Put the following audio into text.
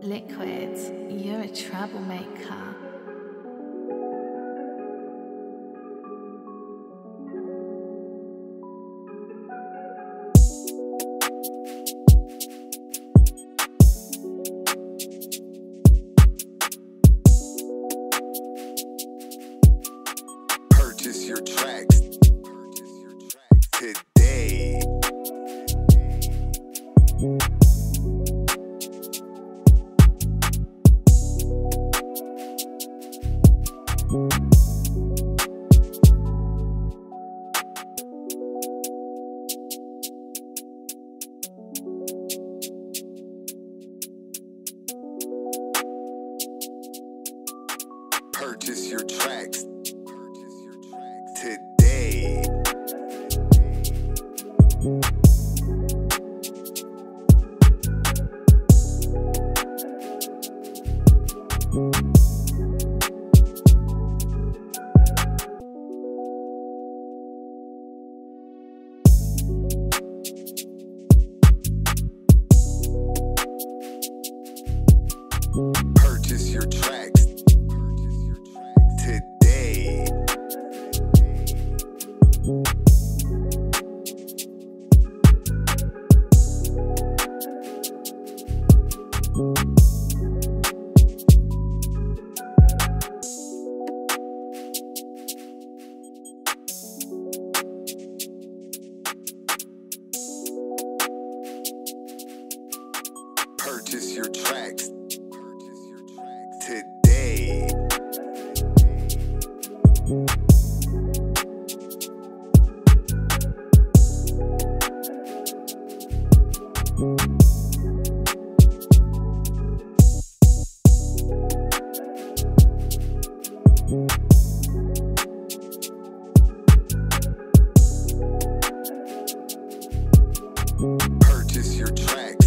Liquiid, you're a troublemaker. Purchase your tracks Purchase your tracks. Today. Purchase your tracks your tracks today. Purchase your tracks